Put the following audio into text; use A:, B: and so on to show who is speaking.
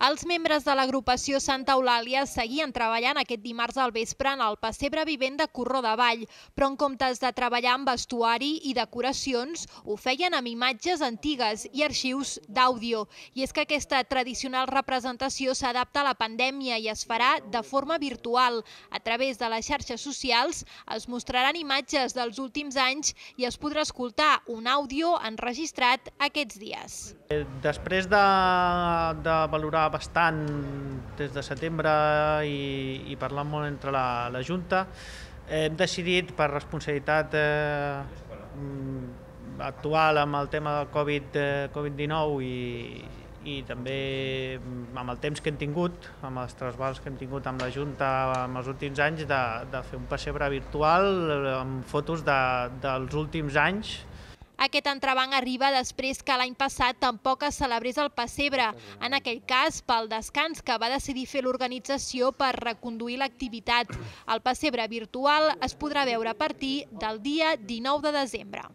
A: Els membres de l'agrupació Santa Eulàlia seguien treballant aquest dimarts al vespre en el pessebre vivent de Corró de Vall, però en comptes de treballar amb vestuari i decoracions, ho feien amb imatges antigues i arxius d'àudio. I és que aquesta tradicional representació s'adapta a la pandèmia i es farà de forma virtual. A través de les xarxes socials es mostraran imatges dels últims anys i es podrà escoltar un àudio enregistrat aquests dies.
B: Després de, de valorar bastant des de setembre i, i parlant molt entre la, la Junta, hem decidit per responsabilitat eh, actual amb el tema del Covid-19 COVID i, i també amb el temps que hem tingut, amb els trasbals que hem tingut amb la Junta en els últims anys, de, de fer un pessebre virtual amb fotos de, dels últims anys
A: aquest entrebanc arriba després que l'any passat tampoc es celebrés el pessebre, en aquell cas pel descans que va decidir fer l'organització per reconduir l'activitat. El pessebre virtual es podrà veure a partir del dia 19 de desembre.